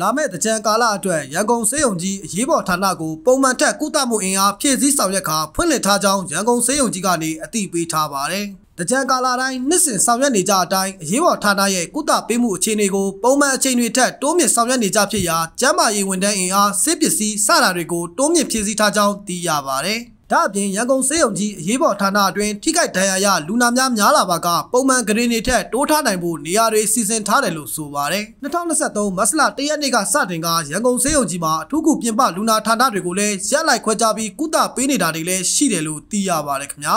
လာမယ့်တကြံကာလအတွက်ရန်ကုန်စေယုံကြီးအရေးပေါ်ဌာနကိုပုံမှန်ထက်ကုသမှုအင်အားဖြည့်ဆည်းဆောင်ရွက်ခါဖွင့်လှစ်ထားကြောင်းရန်ကုန်စေယုံကြီးကနေအသိပေးထားပါတယ်။တကြံကာလတိုင်းနှစ်စဉ်ဆောင်ရွက်နေကြအတိုင်းအရေးပေါ်ဌာနရဲ့ကုသပေးမှုအခြေအနေကိုပုံမှန်အချိန်တွေထက်တိုးမြင့်ဆောင်ရွက်နေကြဖြစ်ရာကျန်းမာရေးဝန်ထမ်းအင်အားစစ်ပစ္စည်းစတာတွေကိုတိုးမြင့်ဖြည့်ဆည်းထားကြောင်းသိရပါတယ်။ ဒါအပြင်ရန်ကုန်စေယုံကြီးအရေးပေါ်ဌာနအတွင်းထိခိုက်ဒဏ်ရာရလူနာများများလာပါကပုံမှန်ဂရေနေထက်တိုးထားနိုင်ဖို့နေရာတွေစီစဉ်ထားတယ်လို့ဆိုပါတယ်2023မတ်လ1ရက်နေ့ကစတင်ကရန်ကုန်စေယုံကြီးမှာအထူးကူပြင်ပလူနာဌာနတွေကိုလည်းရက်လိုက်ခွဲခြားပြီးကုသပေးနေတာတွေလည်းရှိတယ်လို့သိရပါတယ်ခင်ဗျာ